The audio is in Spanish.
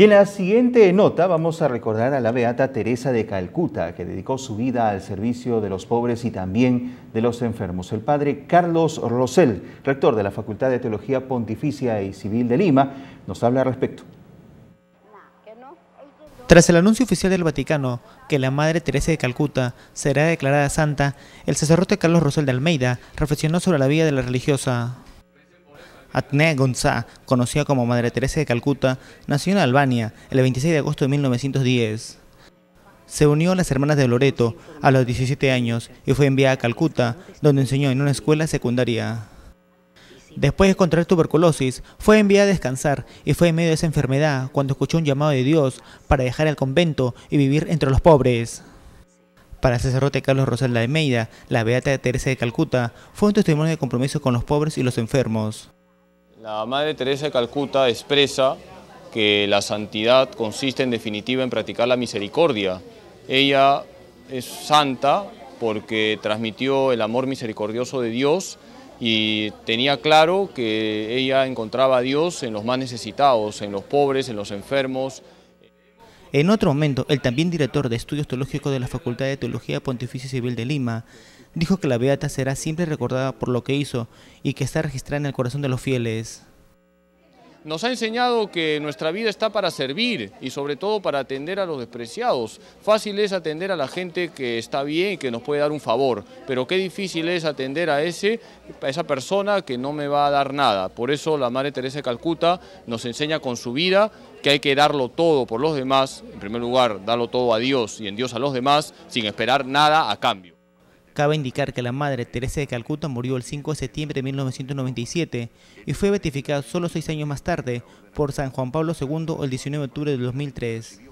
Y en la siguiente nota vamos a recordar a la beata Teresa de Calcuta, que dedicó su vida al servicio de los pobres y también de los enfermos. El padre Carlos Rosell, rector de la Facultad de Teología Pontificia y Civil de Lima, nos habla al respecto. Tras el anuncio oficial del Vaticano que la Madre Teresa de Calcuta será declarada santa, el sacerdote Carlos Rosell de Almeida reflexionó sobre la vida de la religiosa. Atnea Gonzá, conocida como Madre Teresa de Calcuta, nació en Albania el 26 de agosto de 1910. Se unió a las hermanas de Loreto a los 17 años y fue enviada a Calcuta, donde enseñó en una escuela secundaria. Después de contraer tuberculosis, fue enviada a descansar y fue en medio de esa enfermedad cuando escuchó un llamado de Dios para dejar el convento y vivir entre los pobres. Para el sacerdote Carlos Rosal de Almeida, la Beata Teresa de Calcuta fue un testimonio de compromiso con los pobres y los enfermos. La Madre Teresa de Calcuta expresa que la santidad consiste en definitiva en practicar la misericordia. Ella es santa porque transmitió el amor misericordioso de Dios y tenía claro que ella encontraba a Dios en los más necesitados, en los pobres, en los enfermos. En otro momento, el también director de Estudios Teológicos de la Facultad de Teología Pontificia Civil de Lima dijo que la Beata será siempre recordada por lo que hizo y que está registrada en el corazón de los fieles. Nos ha enseñado que nuestra vida está para servir y sobre todo para atender a los despreciados. Fácil es atender a la gente que está bien y que nos puede dar un favor, pero qué difícil es atender a, ese, a esa persona que no me va a dar nada. Por eso la Madre Teresa de Calcuta nos enseña con su vida que hay que darlo todo por los demás, en primer lugar darlo todo a Dios y en Dios a los demás, sin esperar nada a cambio. Cabe indicar que la madre Teresa de Calcuta murió el 5 de septiembre de 1997 y fue beatificada solo seis años más tarde por San Juan Pablo II el 19 de octubre de 2003.